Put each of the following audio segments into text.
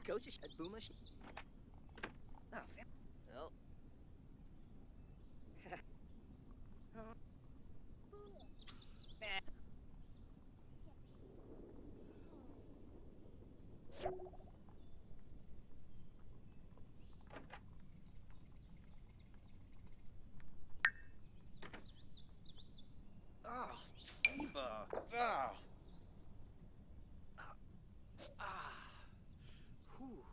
Kosher shed boomish. Oh, fam- oh. Oh. Nah. Oh, Eva. Oh. Ah. Ah. Whew.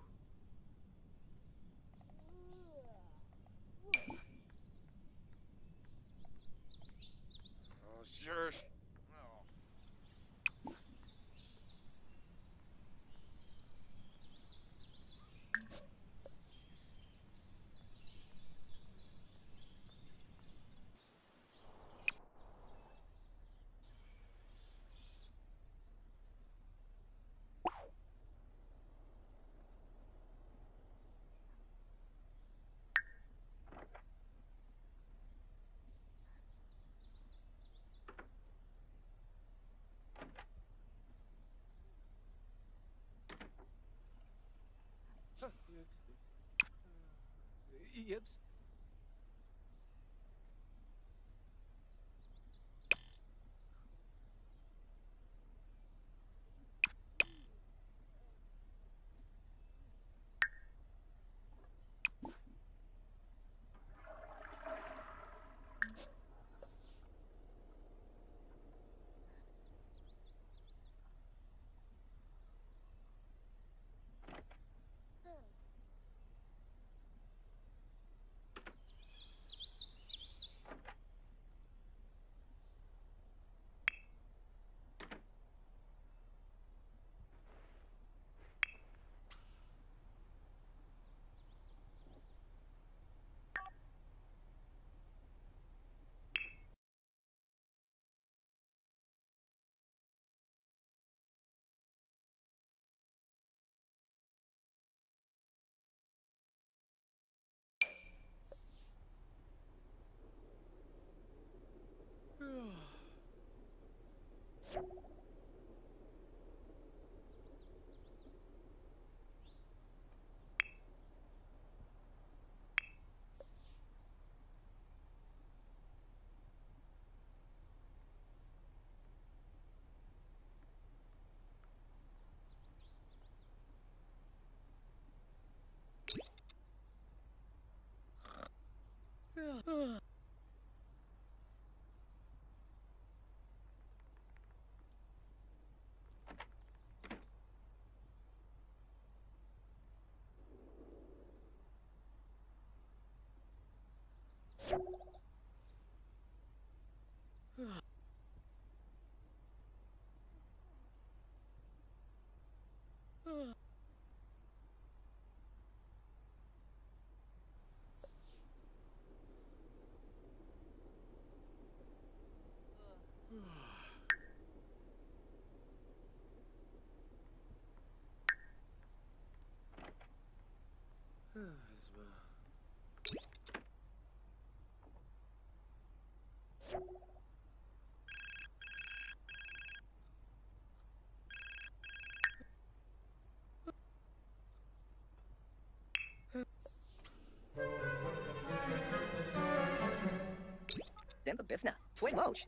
Oh, sure. Oh. Yips. you Demba Bifna. Twin Moj.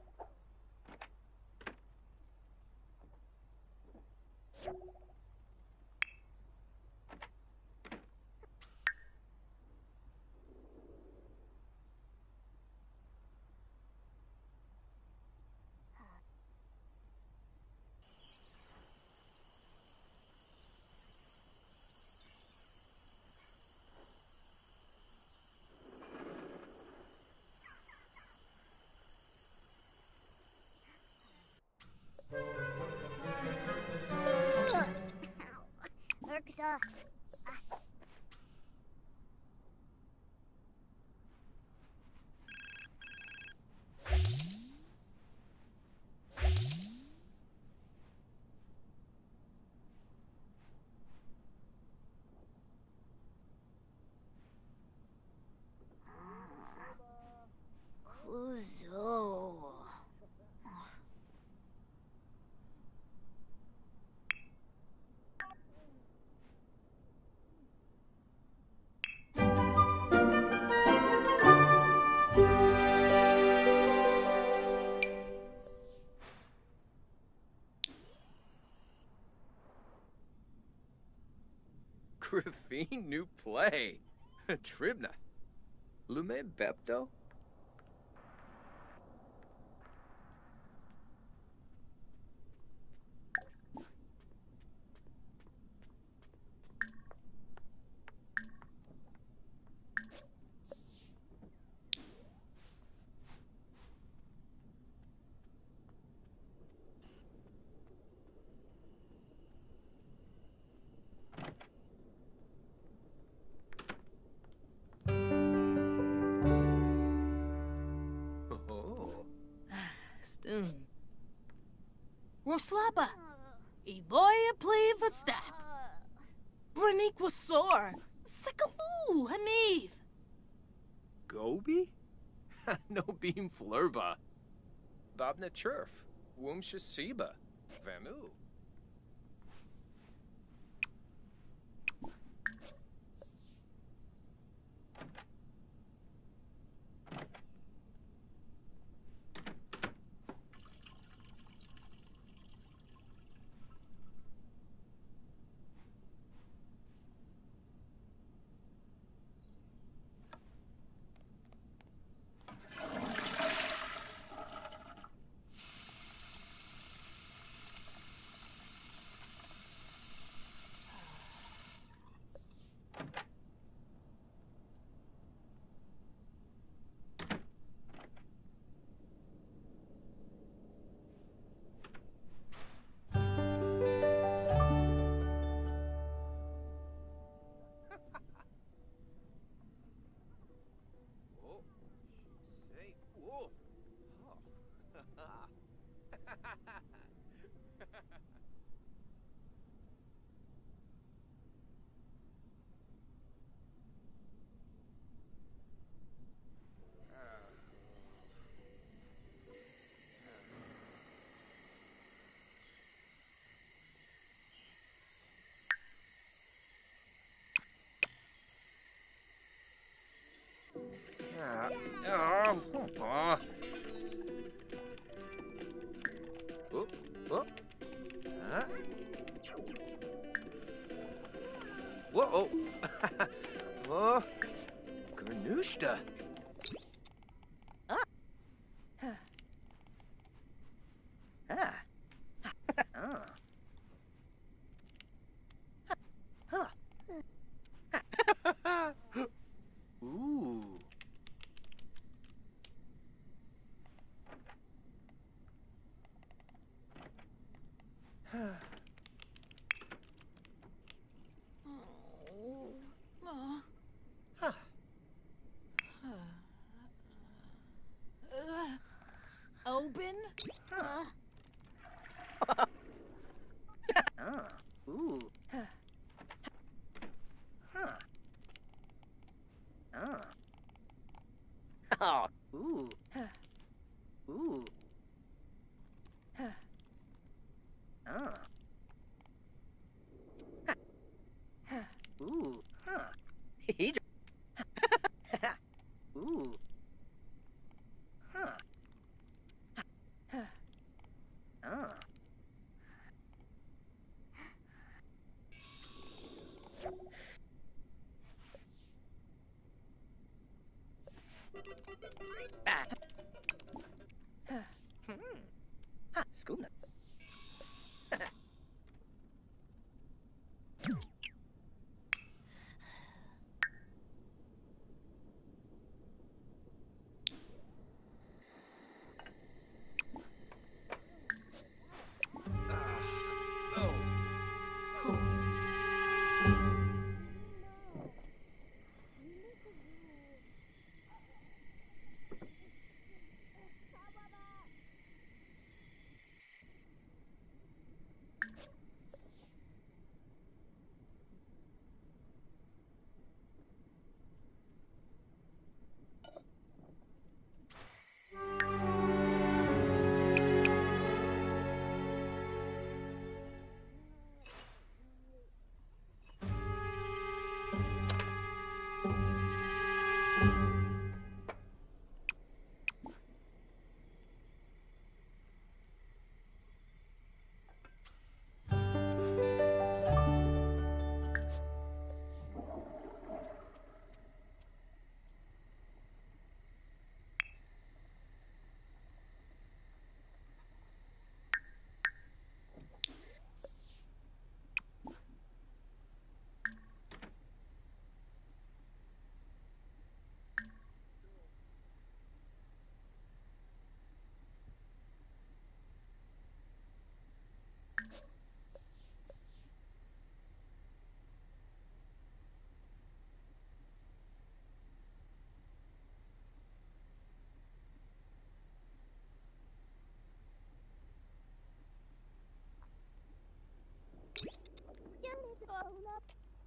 Graphene New Play. Tribna. Lume Bepto? Roslapa. Iboya pleva stap. Branik was sore. Sakaloo, Haneve. Gobi? no beam flurba. Babna churf. Wum shasiba. Vamu. Oh. Ooh. Ooh. Ah.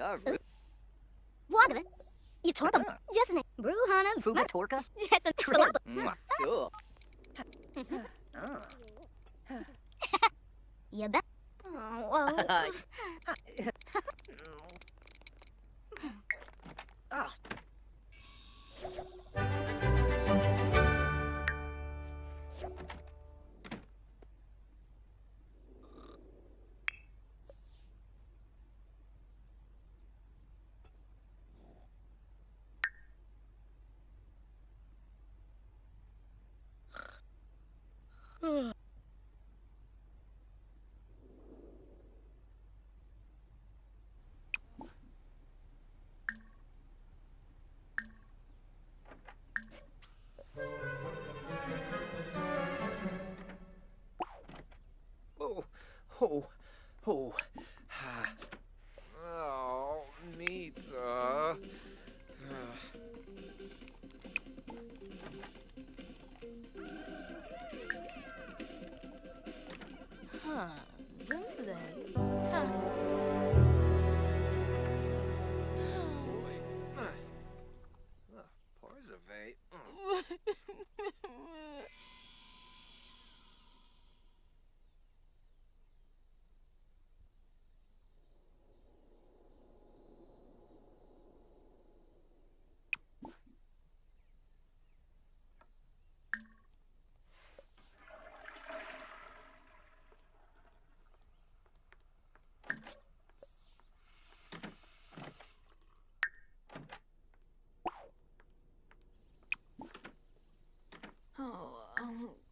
you Jaru. Wagana. Just Jesne. Bruhana. Fugatorka.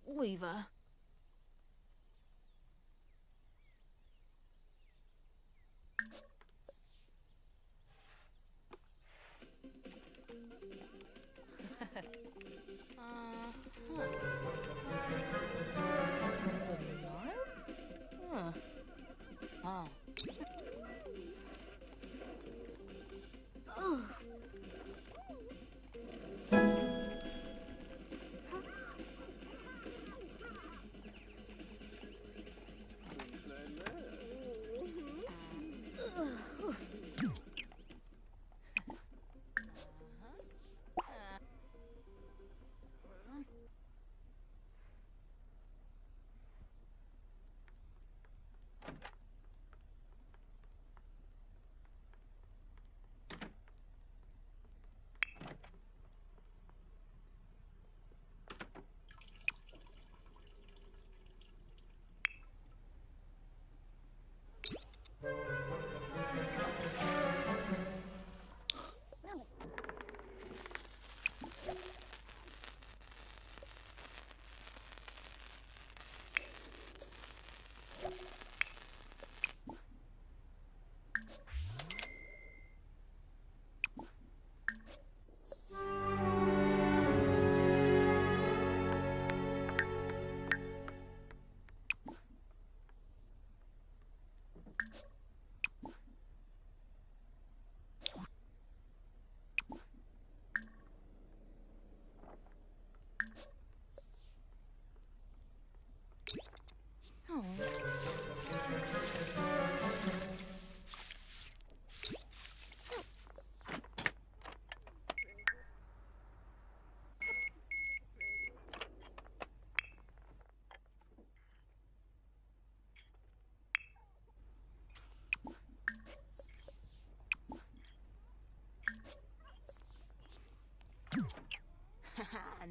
Weaver.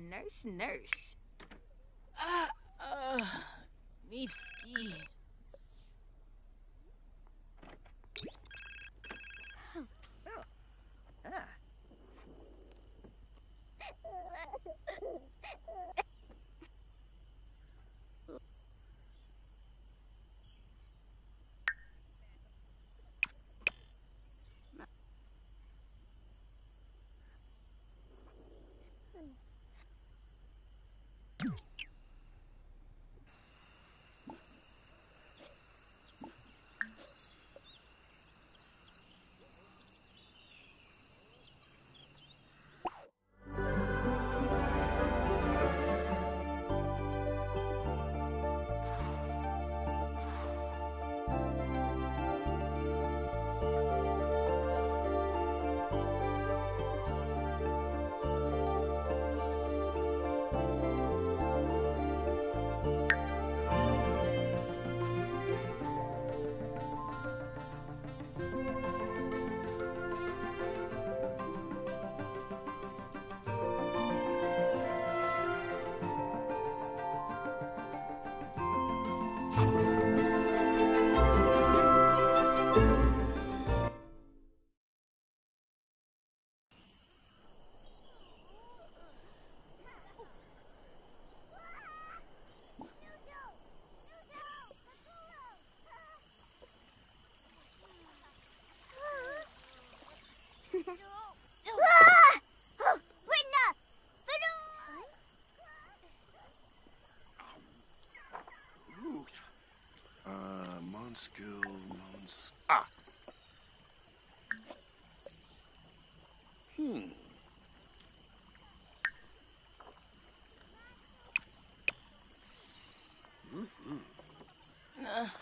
Nurse, nurse. Ah, uh, need ski.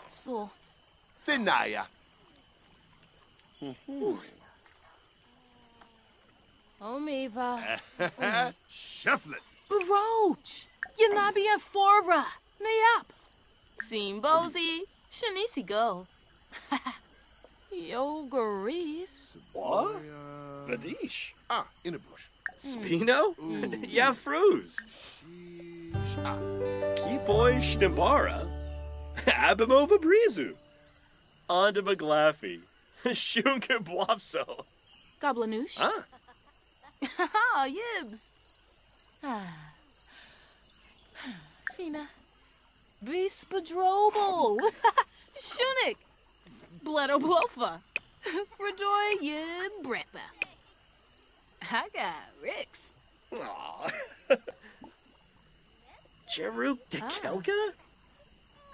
So, Finaya. Omiva. Shufflet. Baroach. Yanabi and Fora. Nayap. Simbozi. Shanisi go. Yo, Garis. What? Vadish. ah, in a bush. Spino? yeah, Fruz. Sheesh. Ah, Kipoy Shtambara. Abimova Brizu. Onda Maglaffy. Shunker Bwapso. Goblinoosh. Huh? Haha, Yibs. Ah. Fina. Bispadrobo. Shunik. Bledo Blofa. Fredoy Yib Brepa. Haga Rix. Aw. Jeruk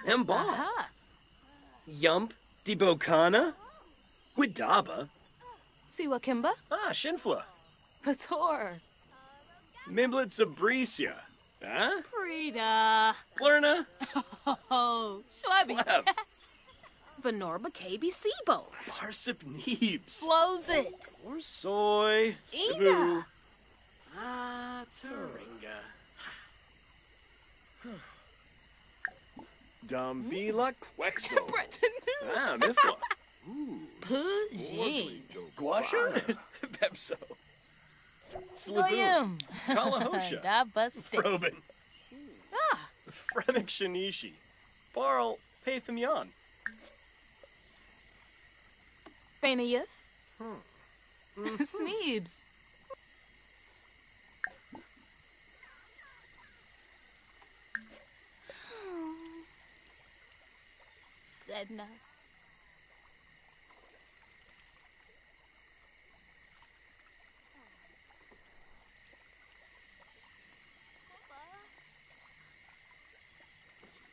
Mba. Aha. Yump Dibokana? Widaba? Siwa Kimba. Ah, Shinfla. Pator. Mimblets of Bricia. Huh? Prita. Flurna? Oh, Schwabi. Pleb. Venorba KB Sibo. Parsip Neebs. Flows it. Or soy. Ina. Ah, Taringa. Dambila Quexel. Breton. Ah, Mifla. Pujin. Guasha? Pepso. Slaboon. Goyim. Kalahosha. Dabastic. Frobin. Ah. Fremic Shinishi. Barl Pathamion. Fanayith. Sneebs. Sedna.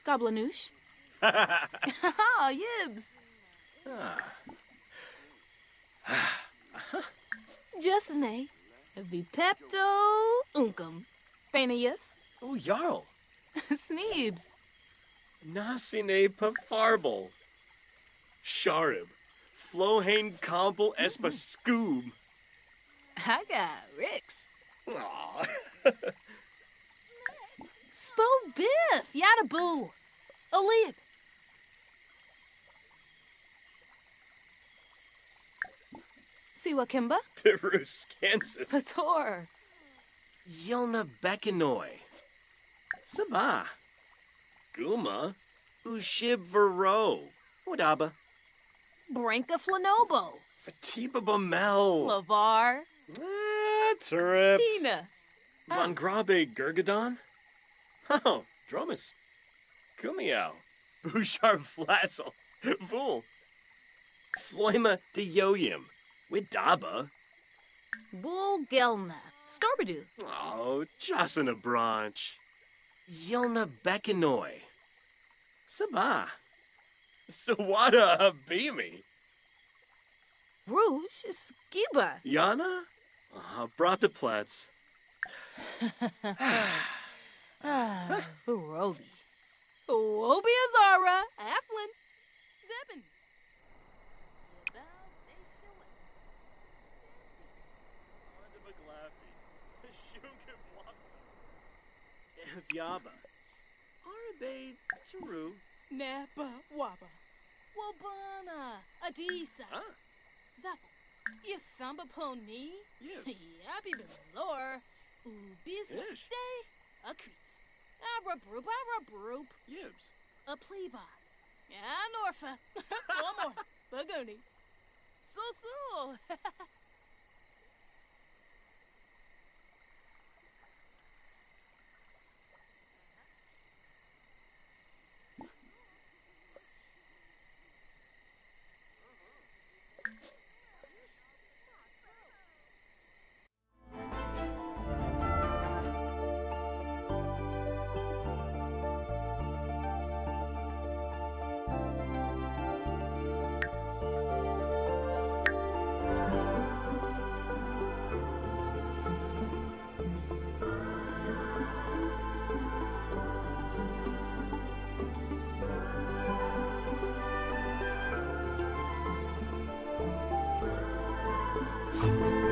Goblinoosh. Ah, Yibs. Justne. Vipepto uncum. Fanayith. Ooh, Jarl. Sneebs. Nasine Pafarbal. Sharib. Flohane Compel Espa Scoob. Haga Rix. Aw. Spo Biff. Yada boo. Olib. Siwa Kimba. Pirus, Kansas. Pator. Yilna Bekanoi. Sabah. Guma. Ushib Vero. Wadaba. Branka Flanobo. Atiba Bamel. Lavar. Ah, Trip. Tina. Von Grabe Gurgadon? Oh, Dromus. Kumiao. Bouchard Flassel. Fool. Floima de Yoyim. Widaba. Bull Gelna. Storbadu. Oh, Jasina Branch. Yilna Bekanoi. Sabah. Sawada Habimi. Rouge Skiba. Yana? Uh, Brataplatz. Ah, Furobi. Fuobi Azara. Aflin. Zebin. Yaba. Arabe Taru. Napa Waba. Wabana. Adisa. Ah, Zappa. Yasamba Pony. yes. Yappy Bizarre. Ubis Ish. Stay. A Crease. Abra Broop. Abra Broop. Yibs. A Pleba. An Orpha. One more. Bagoni. So so. Oh,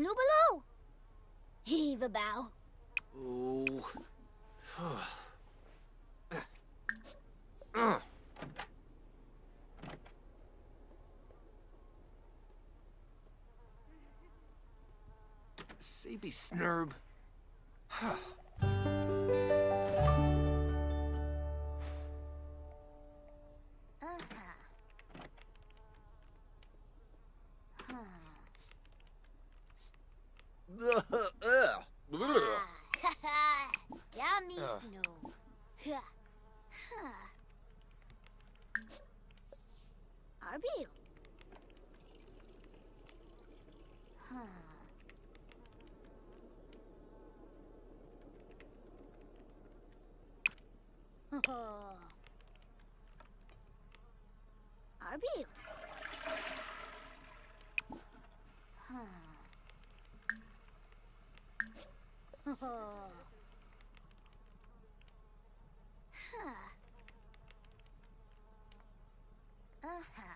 Lunu below. Heave a bow. Ooh. uh. Saby snurb. Oh. Arbil. Huh. Huh. Uh-huh.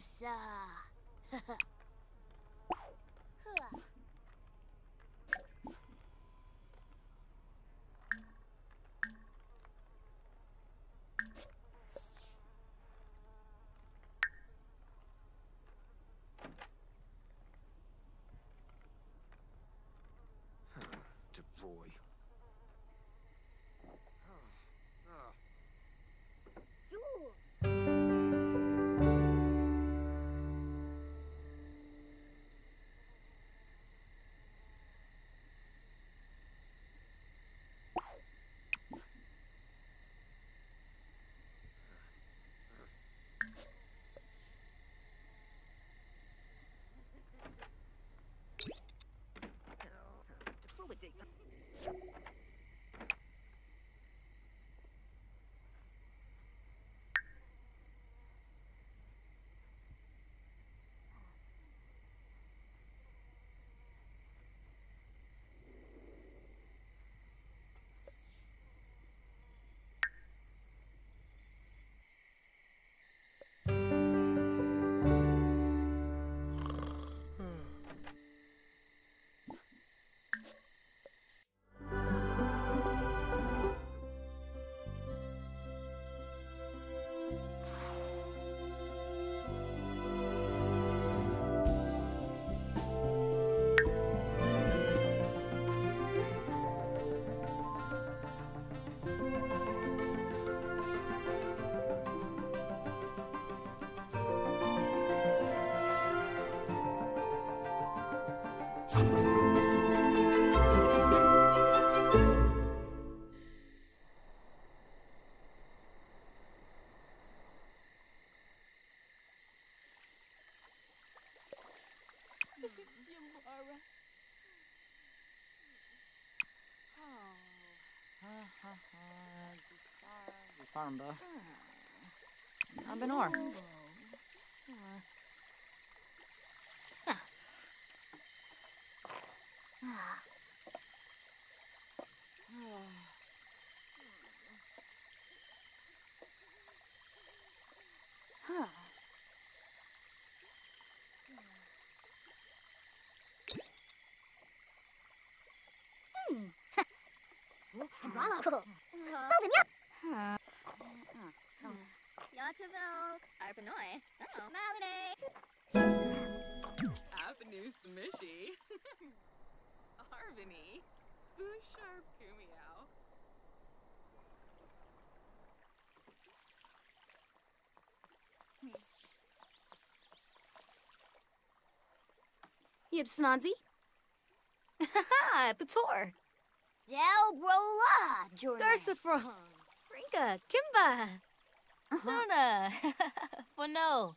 是啊呵呵 Disarm, bro. I've been or. Jazevel. Arpenoy. Oh. Malade. Avenue Smishy. Harmony. Bouchard Kumiao. Yip Snodzy. Ha Pator. Del Brola. Jordan. Garsafron. Rinka. Kimba. Uh-huh. Suna. Fano.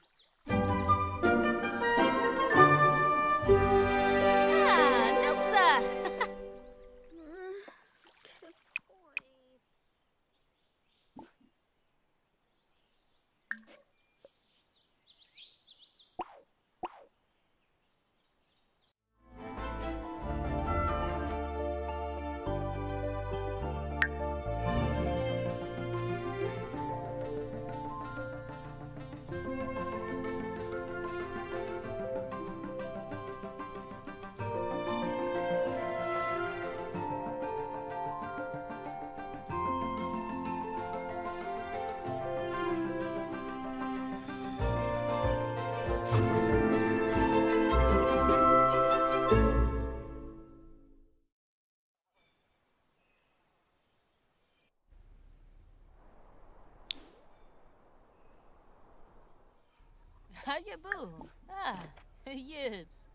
How you boo? Ah, yibs.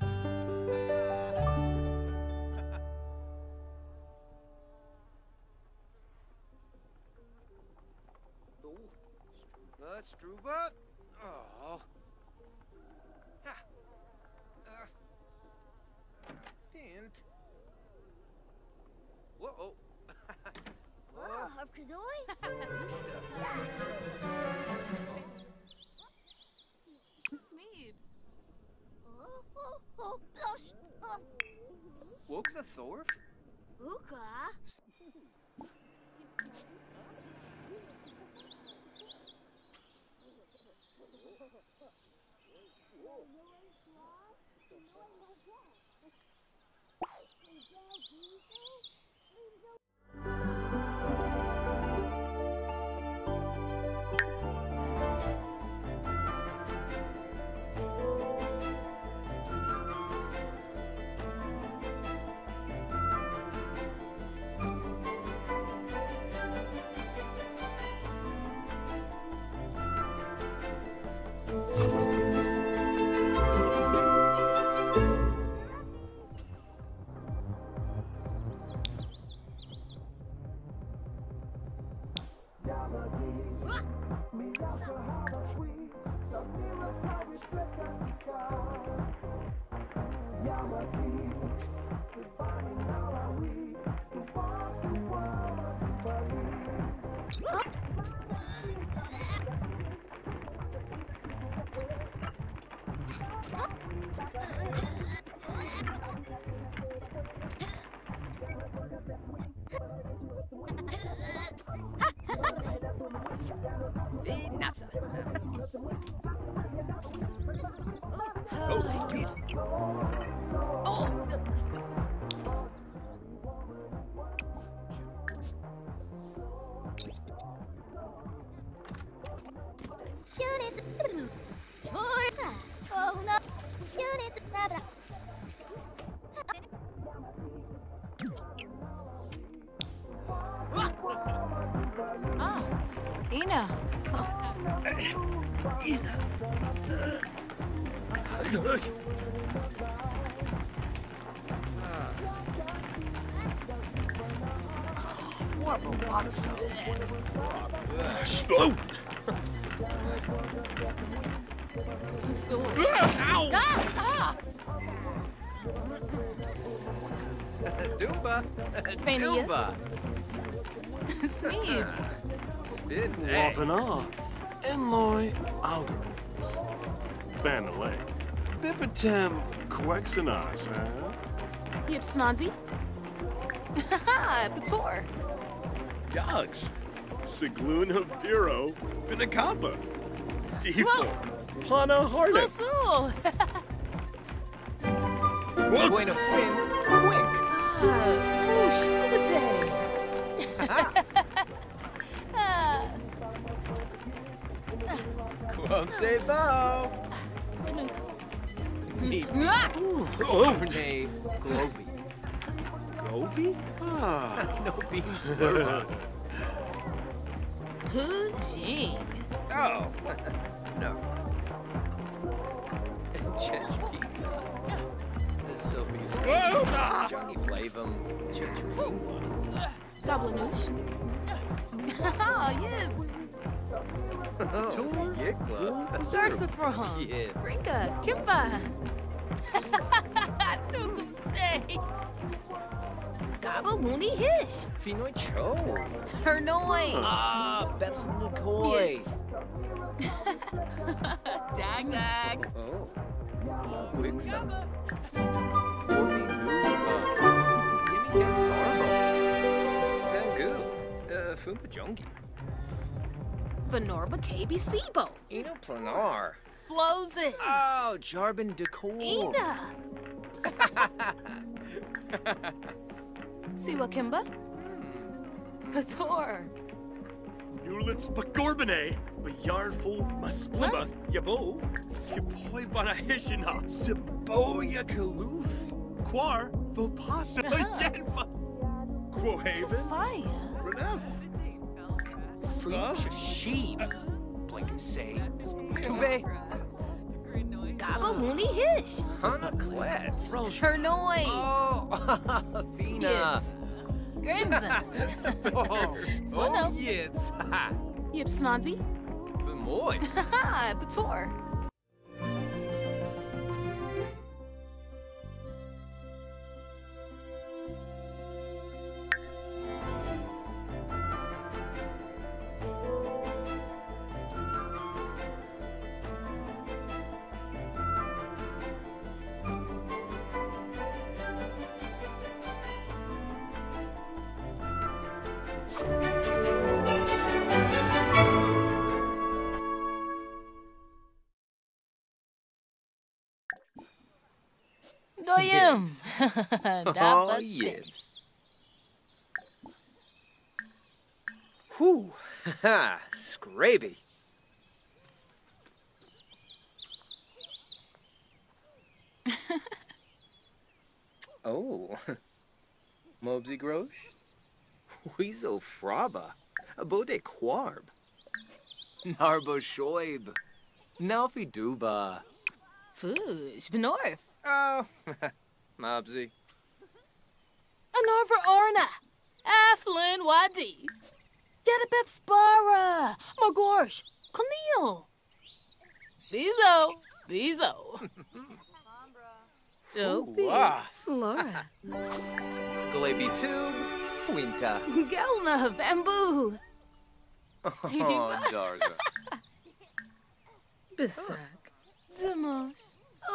Struba, Oh no. Unit. Nabra. Ah, Ina. What a what's up? Oh! Ow! Ah, Doomba! Doomba! Sneebs. Spin. Hey. Wapana. Enloy algorithms. Banale. Bipitem quexanas, huh? Yip Snodzy. Haha, Pator. Yugs. Sigluna Biro Binakapa. Deepo. Plana So Hardic. so. Buena Fin. Quick. Oosh, Ubate. Ah, say bo. Neat. ah. Oh, Nay, Globy. Gobi? Ah. No bean flurba. Pushing. Oh. no. Chech Pigna. So be Ah. Johnny Blavum. Chech Pigna. Goblinoosh. Haha, Yibs. Oh, Yikla. Zarsaphron. Yes. Brinka. Kimba. Nukem stay. Gaba Woony Hish. Finoy Cho. Turnoi. Ah, Bepson McCoy. Yips. dag dag. Oh. Wixa. Forty Newspa. Yimmy Gas Uh, Fumba Jongi. Venorba KB Sibo. Eno Planar. Flows it. Oh, Jarbin Decor. Ina. Siwa Kimba. Hmm. Pator. Nulitz Bagorbine, Bayarnful Masplima, Yabo, Kipoi Banahishina, Siboya Kaloof, Quar, Vopasa uh-huh. Yenfa, Quohaven, Fire. Renef, Fruit Sheep. Blink and say. Tube. Gaba Woony Hish. Hana Klets. Turnoi. Oh, Fina. Yips. Grimson. Oh, Funo. oh yips. Ha. Yip Snodzy. Vermoy. Haha, Pator. Yibs. Oh, yes. Whew. Ha, Scraby. oh. Mobsy Grosh? Weasel Fraba. Bode Quarb. Narbo Shoib. Nalfi Duba. Foosh, Benorf. Oh, Mobsy. Anorva Orna. Aflin Wadi. Yadabeb Spara. Magorsh. Cleo. Bezo. Bezo. Ooh, ah. Slora. Glaby Tube. Fuinta. Gelna Bamboo. Oh, Darza. Besak. Demosh.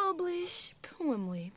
Oblish. Puimweep.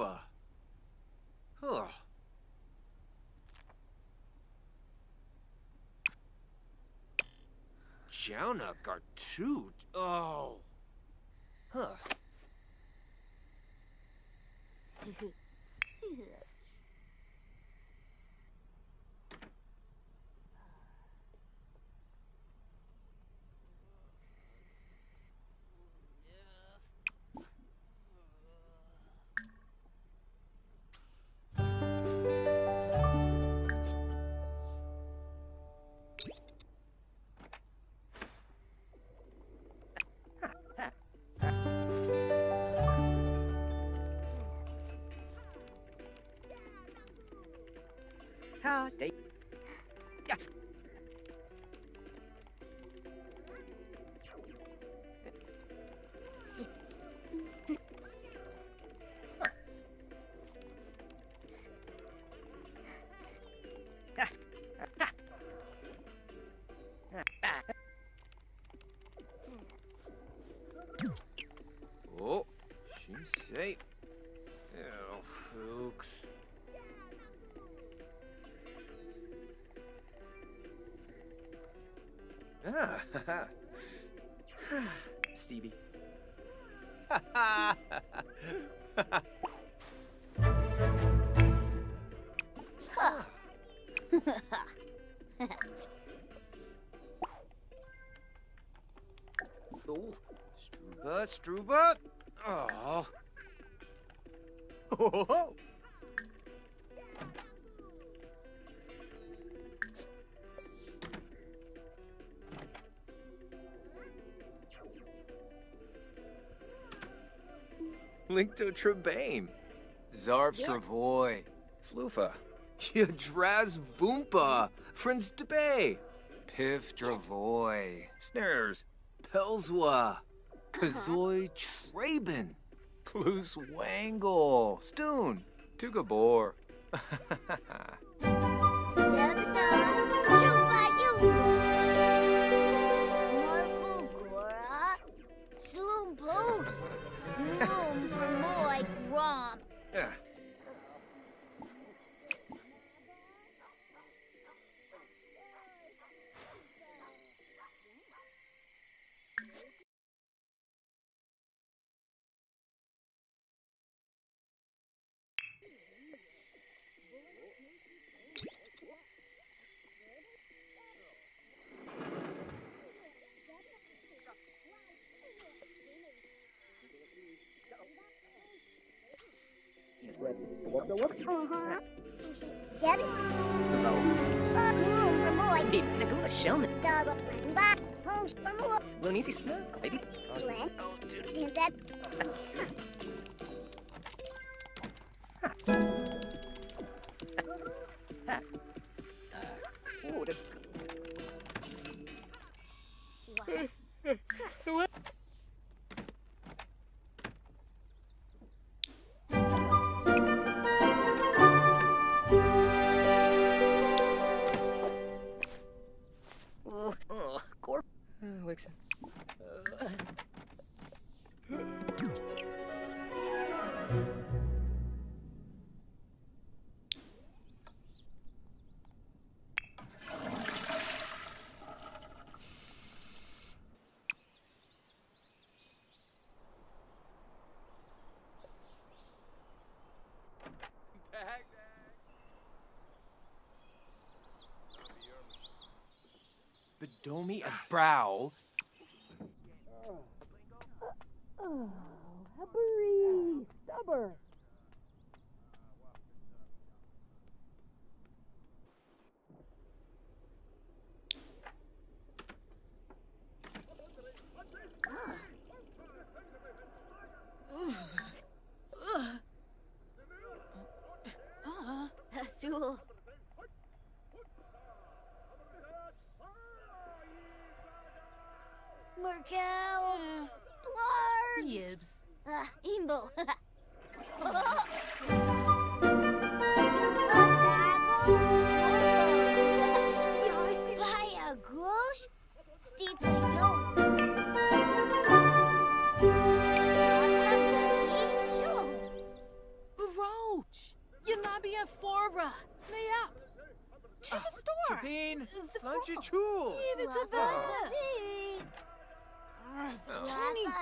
Goofa. Oh. Jauna Gartoot. Oh. Huh. Stevie. Struba, Struba. Linkto Trebane. Zarb Stravoy. Slufa. Yadraz Vumpa. Friends Debay. Piff Dravoy. Snares. Pelswa. Uh-huh. Kazoy Traben. Plus Wangle. Stoon. Tugabor. Uh-huh. Seven. So, Uh, room for Moy. deep Nagula Shellman. Darba. Ba. Homes for Moy. Lunisi Snug, baby. Flint. Brow.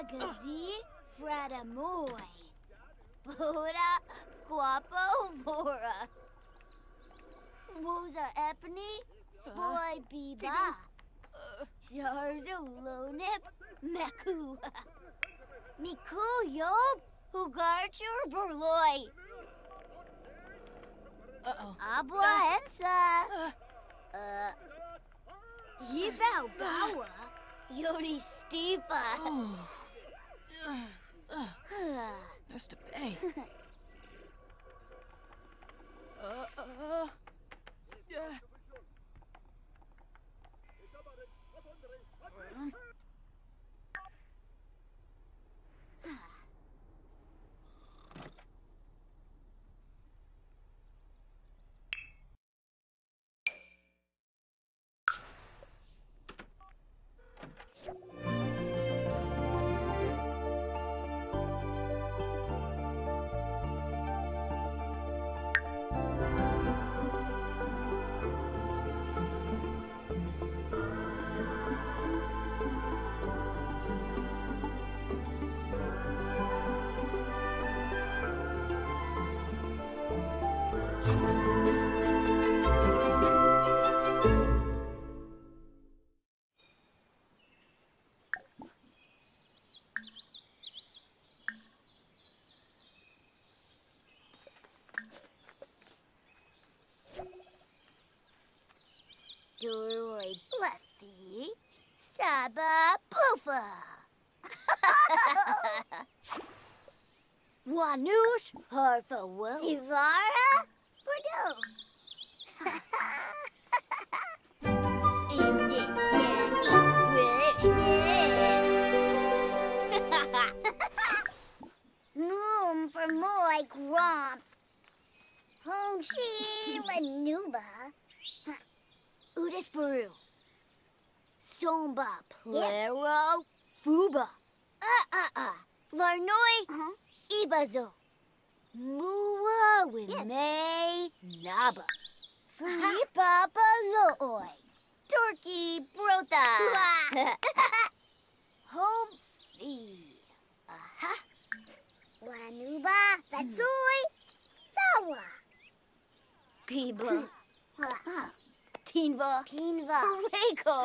Tony. Gazi, Freda Moy. Bora, Guapo, Vora. Woza Epony, Spoy Biba. Zarza Lonip, Meku. Miku Yob, Hugarchur Burloy. Uh-oh. Abla Ensa. Uh, Uh. Yibao Bawa. Yodi Steepa. Uh, There's the bay. uh, uh, yeah. Doroy Bluffy, Saba Bloofa. Wanush Harfa Will. Sivara Bordeaux. Eunice Moom for Moy Gromp. Hong Shi Lanuba. Udis Baru. Somba Plero Fuba. Uh uh uh. Larnoi Ibazo. Mua with May Naba. Fripa Baloi. Turkey Brota. Home Fee. Aha. Lanuba Vatsoi Zawa. Piba. Pinva. Reiko.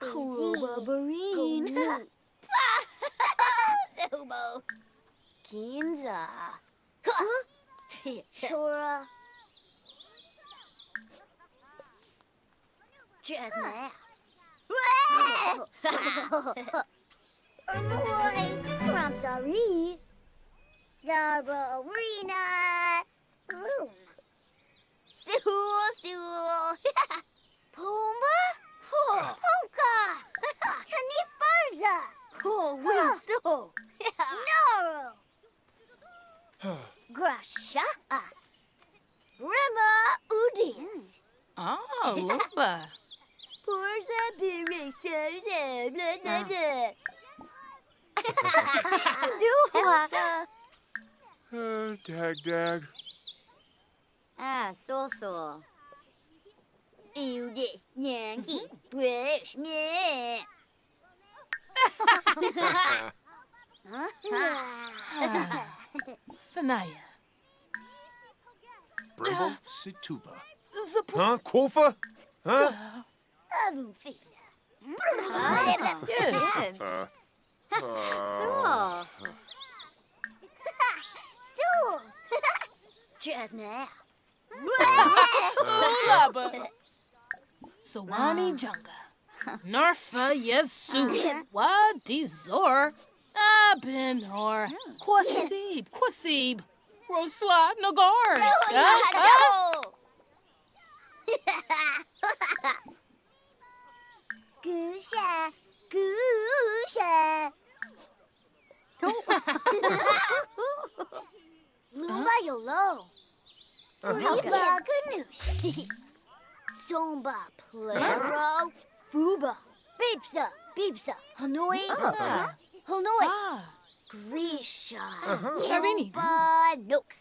Kuruba Bareen. Zubo. Kinza. Chora. Jasmine. Boy. Zara Arena. Room. Sewell, Sewell. Puma? Oh, Polka. Tani Farza. Oh, Winso. Noro. Grasha. Brema Udis. Oh, Lupa. Forza Birisa. Blah, blah, blah. Duha. Uh, dag, dag. Ah, so so. Udis. Yankee. Brush me. Fanaya. Brimble Situba. Huh? Kofa? Huh? Avu Fina. Yes. Uh, So. So. Just now. Ulaba. Sawani ah. Junga. Narfa Yesu. Wadi Zor. Abenor. Kwasib. Hmm. Kwasib. Rosla Nagar. No. Gusha. Gusha. Lumba Yolo. Fuba Ganoush. Somba Plero. Fuba. Beepsa. Beepsa. Hanoi. Hanoi. Ah. Grisha. Sarini. Yoba Nooks.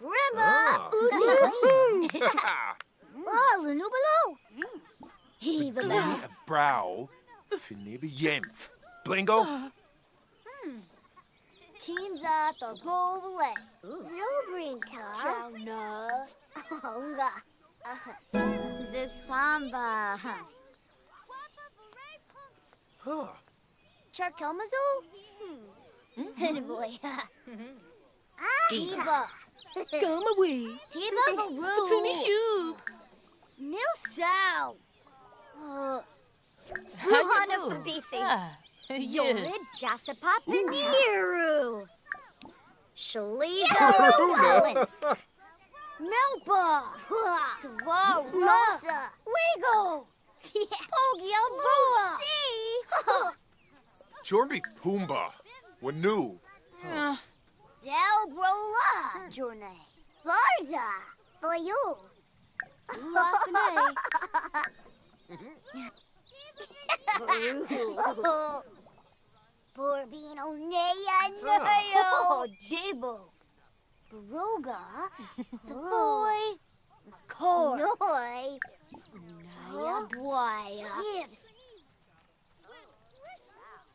Brema. Ah. Uzi. Ah, Lanubalo. Heave a brow. Finebe Yemph. Blingo? Kinza to Bobule. Zobrinta. Chowna. Honga. The Samba. Huh. Charkelmazo? Hmm. boy. Tiba. Come away. Tiba Baru. Tunishu. New Sao. Uh, Ruhana Fabisi. Ah. Yorid Yes. Jasapa Piniru. Shaliza Rollins. Melba. Svara. Wigo. Ogia Boa. Jorby Pumbaa. Wanu. Delbrola. Journey. Larza. For you. Lafane. Borbino oh, Nea ah. Nayo. Jibo. Baroga. Savoy. Oh. Macor. Noi. Naya Dwyer. Gibbs.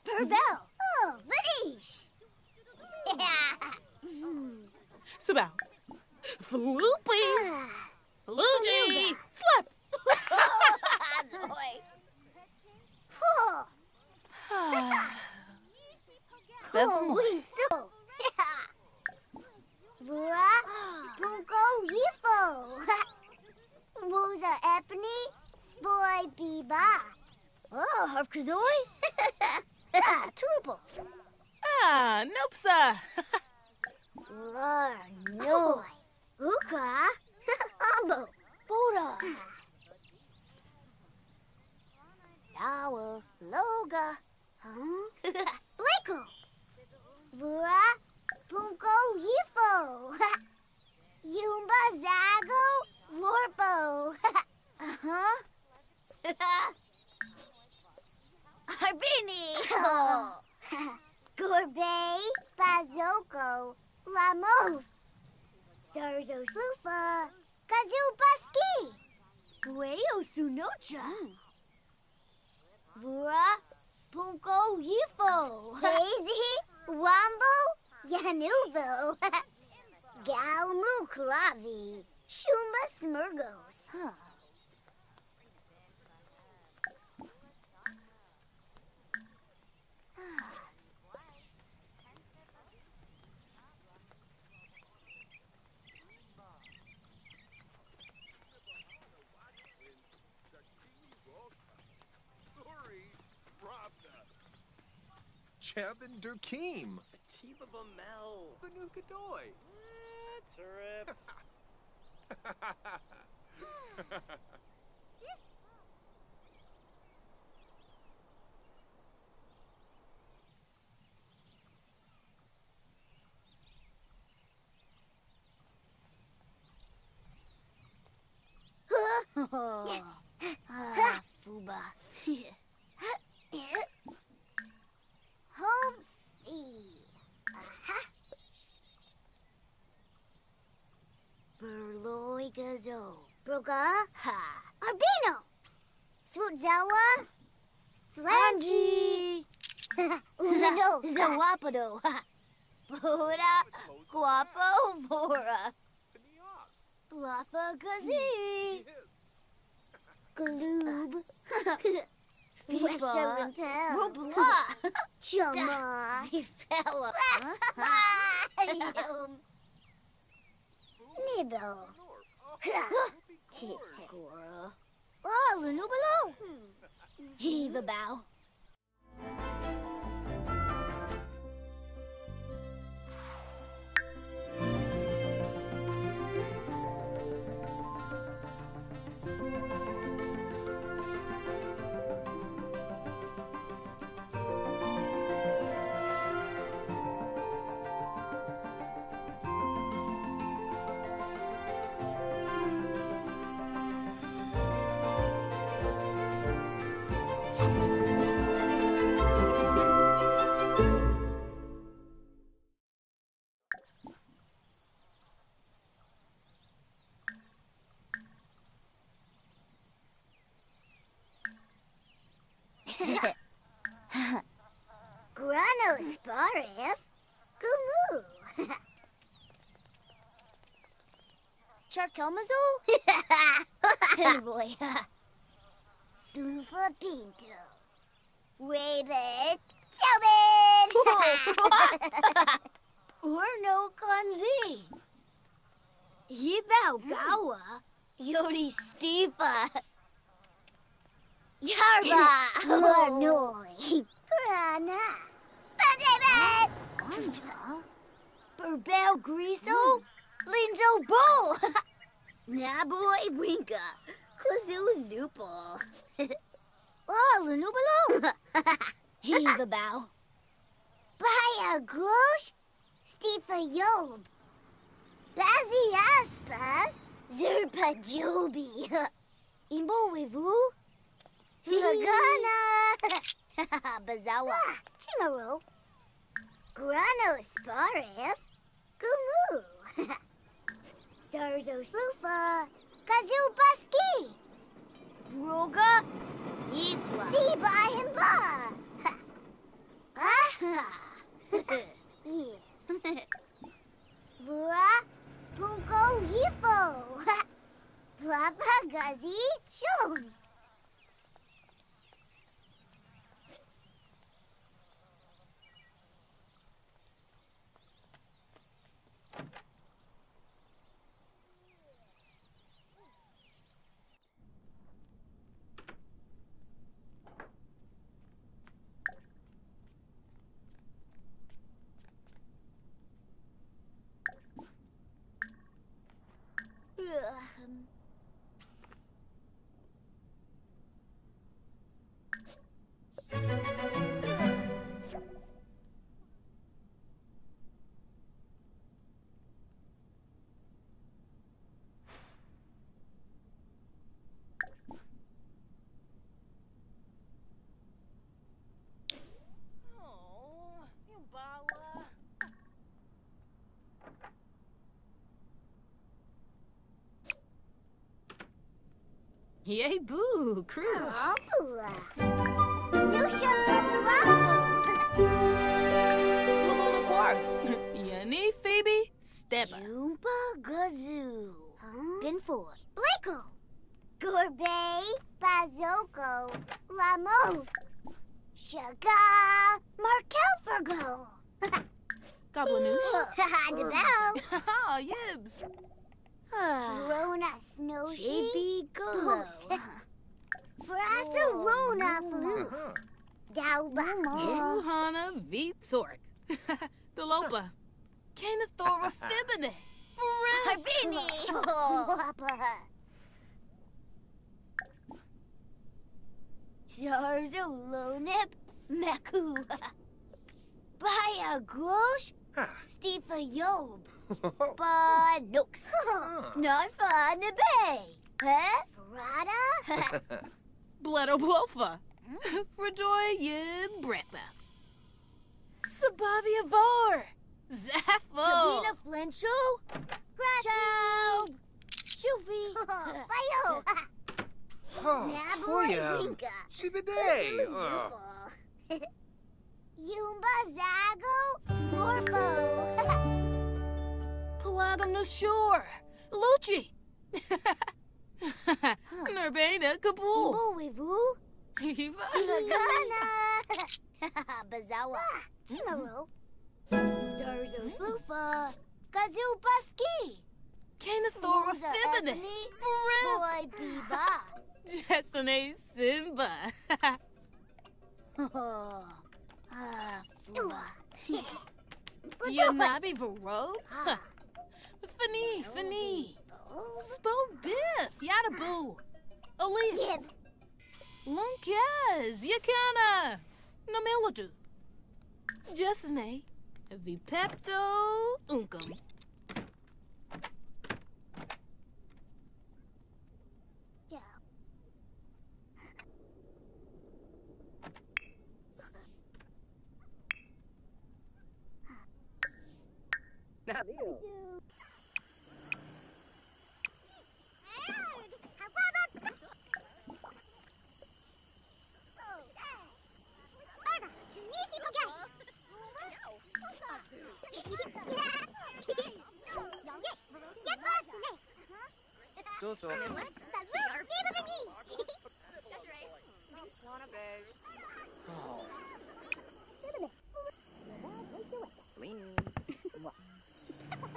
Perbel. Oh, Vidish. Sabao. Floopy. Ah. Luigi. Slap. Boy. Bevel. Winsu. Vura. Punko Yifo. Woza Epony. Spoy Biba. Oh, Harkazoi. Chevin Durkeem. Tiba Bamel. Banukadoy. Trip. ah, Fuba. Home fee. Burloy Gazo. Ha. Arbino. Swootzella. Flangy. Uno. Zawapado. Buddha. Guapo. Vora. Bluffa Gazi. Gloob. Fiba. Robla. Chumma. Zifella. Nibble. Gora. Oh, Lunubalo. Heave a bow. Charkelmazel? Oh, boy. Sloofa Pinto. Rabbit. Tobin! Urno Kanzi. Yibao Gawa. Yodi Steepa. Yarba. Lornoi. Oh, Grana. Badebet. Anja. Burbel Griso. Hmm. Linzo Bull. Naboy Winka. Klazu Zupal. Oh, Lunubalo. Heave a bow. Baya Goosh. Steepa Yob. Bazzy Aspa. Zerpa Joby. Imbo Wivu. Lagana. Bazawa. Ah, Chimaro. Grano Sparif. Gumu. Sarzo Slufa. Kazubaski. Broga. Yifla. Fiba Himba. Aha. Yeah. Vura. Punko Oh, you bawa. Yay, boo, crew. Opera. Lucia Gabravo. Slavona Quark. Yanni, Phoebe, Stepper. Jumba Gazoo. Binford. Blanco. Gorbet. Bazoko. Lamove. Shaga. Markel Virgo. Goblinoosh. Debel. Haha, Yibs. Rona Snowshoe. JB Both. Frasarona Flu. Huh. Dauba. Uhana Vitork. Dolopa. Canathora Fibine. Harbini. Zarzolonip Meku. Baya Glosh Ah. Stifa Yob. Banooks. Narfa Nabe. Huh? Frada? Bledo Blofa. Fredoy Yib Bretba. Sabavia Vor. Zaffo. Sabina Flencho? Ciao. Shuvi. Bayo. Oh, Naboy. Winka. Oh. Yumba Zago. Pelagam Nashur. Lucci. Nurbana Kabul. Bowivu. Eva. Lagana. Bazawa. Mm-hmm. Chimaro. Zarzo mm-hmm. Slufa. Kazoo Baski. Canathora Musa Fibine. Ebony. Brim. Boy Biba. Jessene Simba. Ah, Fua. Yanabi Vero. Ah. Ah. Fani, Fani. Spo Biff. Yadaboo. Elise. Yib. Lunkez. Yakana. Namiladu. Jessene. Vipepto. Unkum. So so.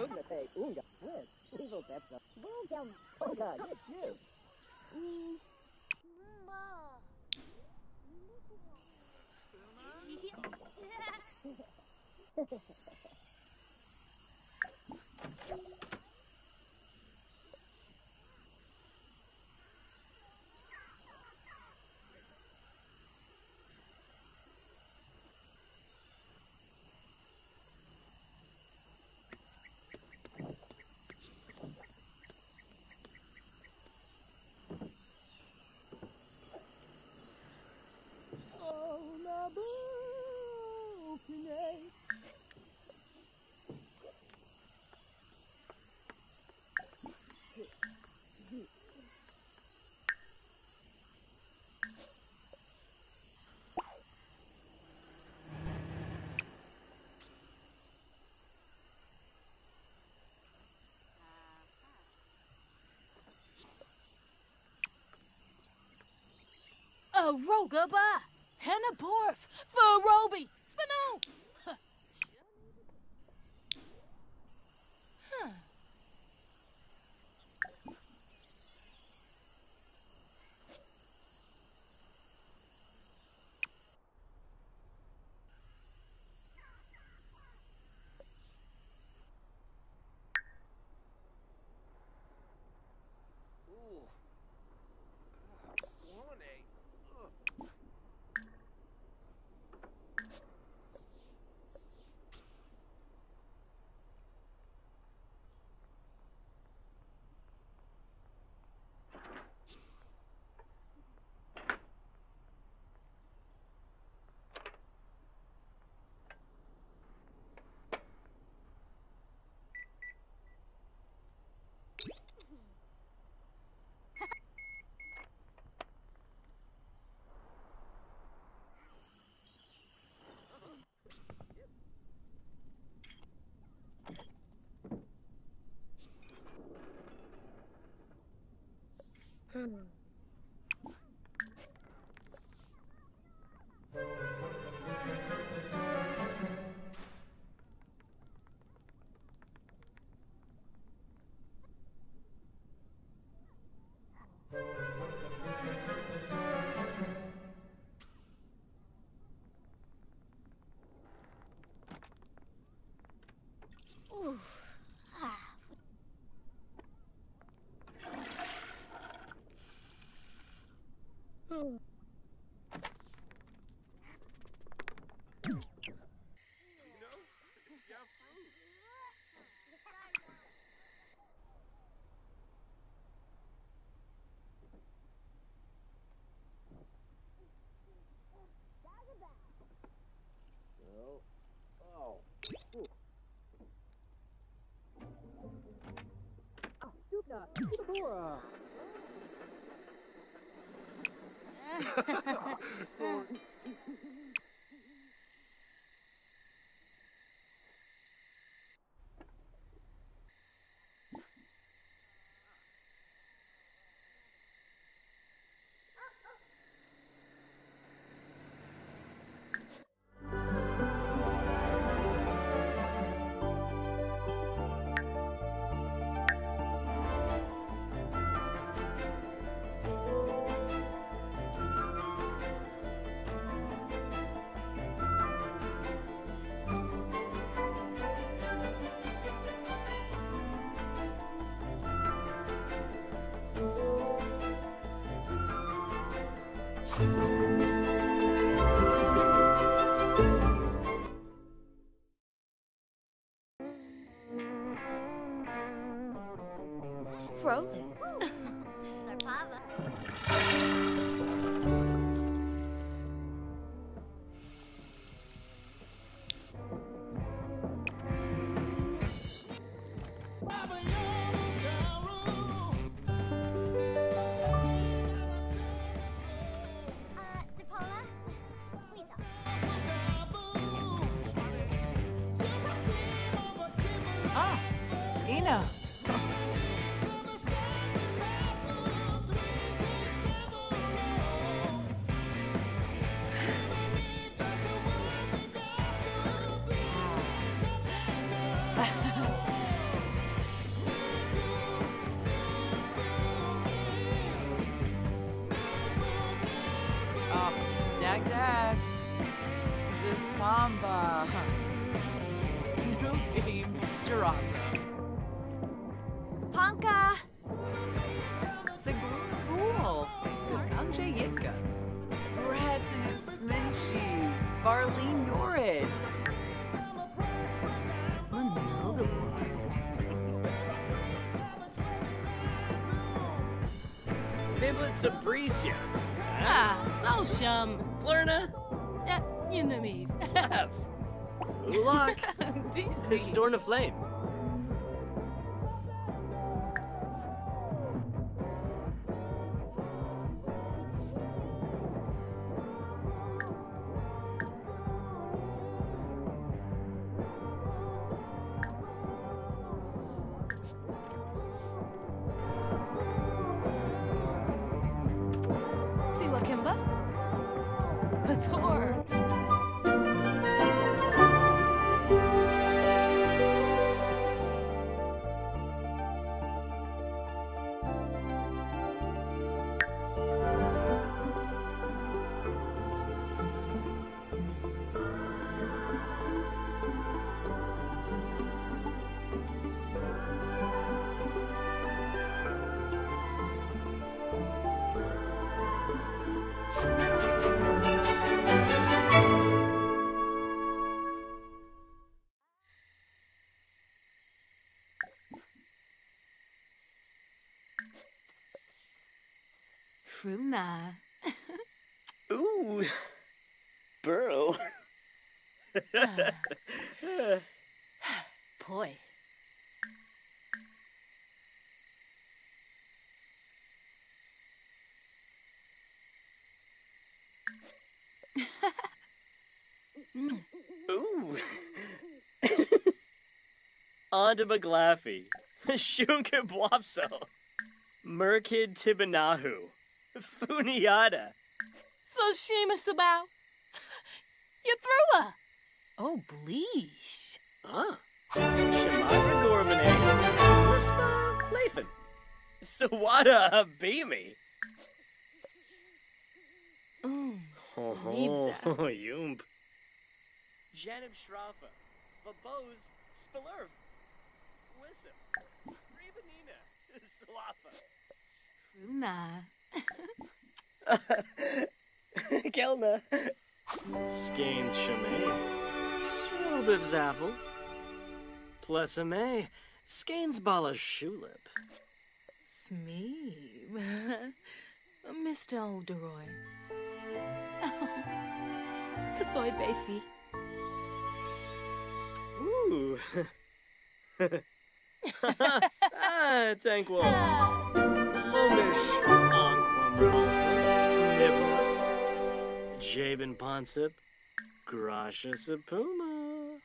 Aroga ba. Borf. Verobi. Fano. Huh. Huh. Frozen. Ah, Ina. Oh, dag dag. The samba. New game, Jiraza. Panka! Sigluna Vul. Anje Yitka. Bratinu Sminchi. Barlene Yorid. Monogabor. Niblet Sabricia. Ah, so shum. Plurna. Yeah, you know me. Ulak. Dizzy. Storn of Flame. Fruna. Ooh. Burrow. Boy. Ooh. Onda Maglaffy. Shunka Blopso. Merkid Tibanahu. Funiata. So Seamus about. You threw her. Oh, bleesh. Ah. Shamagra Gormane. Wispa Lathan. Sawada Beamy. Mm. Oh, Liebza. Yump. Janib Shrafa. Babos Spilurv. Wissom. Revanina. Slappa. Fruna. Kelna. Skeins Shame. Swobiv Zaffel. Plessame. Skeins Bala Shulip. Smeeb. Mr. Olderoy. Kasoy Beefy. Ooh. ah, Tanquil. Lomish. Anquam Ralpha. Nibble. Jabin Ponsip. Grasha Sapuma.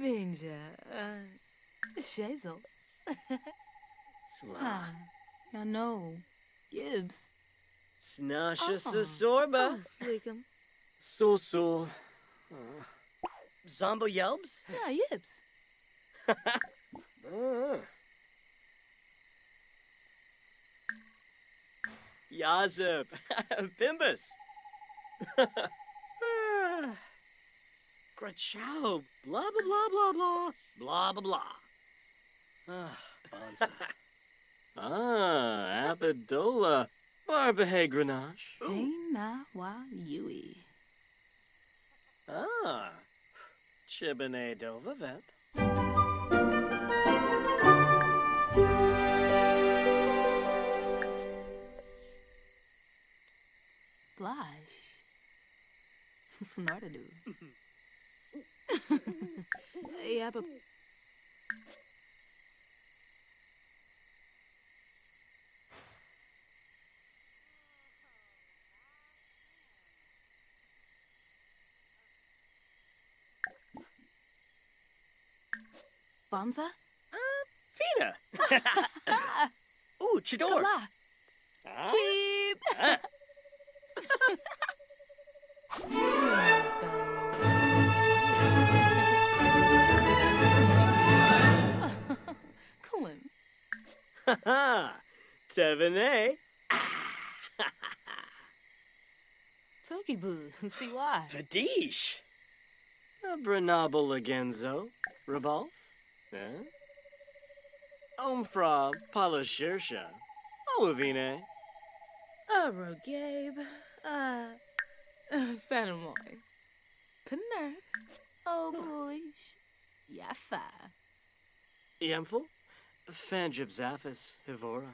Benja. Uh, Shazel. Sla. Ah, I know. Gibbs. Snasha Oh. Sasorba. Oh. So so. Zombo Yelbs? Yeah, Yibbs. Ah. Yazip. Bimbus. Grachow. Blah, blah, blah, blah, blah. Blah, blah, blah. Ah, Bonza. ah, Apidola. Barbahe Grenache. Dana wa Yui. Ah. Chibane Dovavet. Snortadoo. yeah, but Bonza? Fina. Ooh, Chidor. Kala. Ah. Cheap. Ah. Coolin. Ha ha! Tevene. Toki Boo. See why? Vadish. Brenabo Lagenzo. Revolve. Eh? Omfra Palashirsha. Owavine. Aro Gabe. Uh, Phantomoy. Pener. Oh, Bleach. Yafa. Yemful. Fanjib Zaphis. Hivora.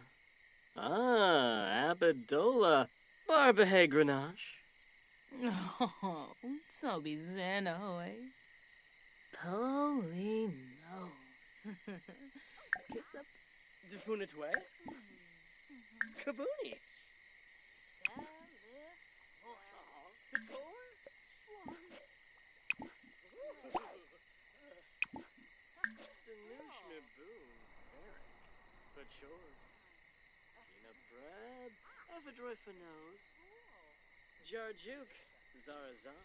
Ah, Abidola. Barbahe Grenache. Oh, Toby Zanoy. Holy no. Kiss up. Defunatwe. Kabuni. Peanut bread, Ephedroy for nose, Jarjuk, Zarazan.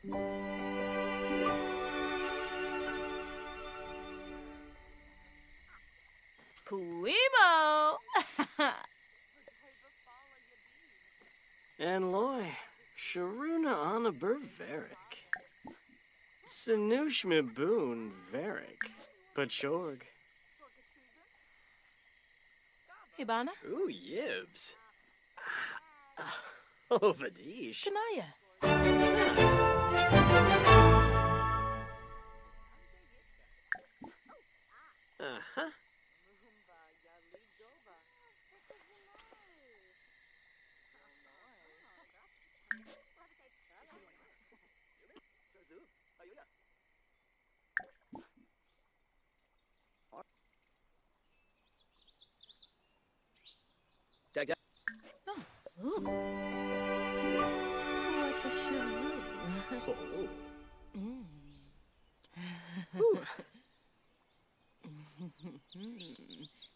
Puimo! And Loy, Sharuna on a Verik. Sinush Miboon Verik. Pachorg. Hibana? Ooh, yibs. Oh, Vadish. Kanaya. Uh-huh.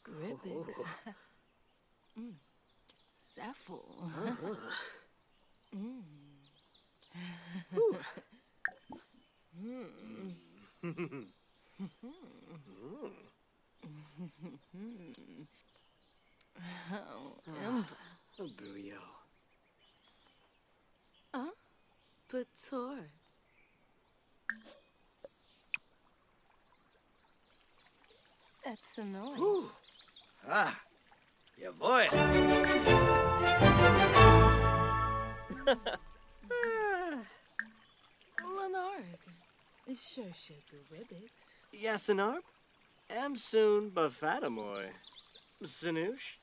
Gribbix. Saffel. Mm. Mm. Oh. Booyo. Huh? Pator. That's annoying. Ooh. Ah. Your voice. Lenarg. Sure should the Ribbix. Yasinarp. Amsoon Bafatamoy. Sinush.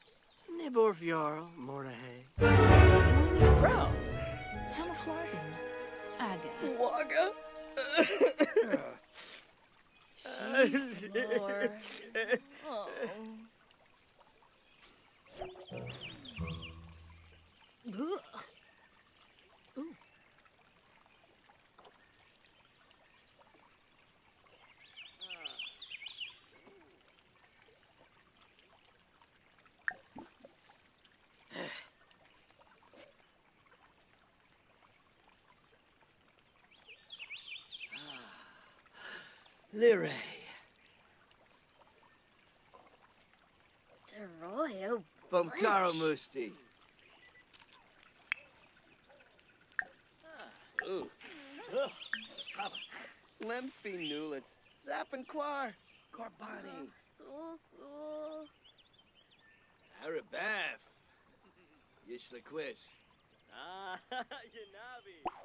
Niborf Jarl Mordahe. Bro. Camouflagin. Aga. Waga. More. Oh. Ugh. Liray. Deroyo. Bumkaro Musti. Ooh. Ugh. Haba. Limpy Nulets. Zappin Quar. Corbani. So, so. Arabaf. Yishla Quiz. Ah, Yanabi.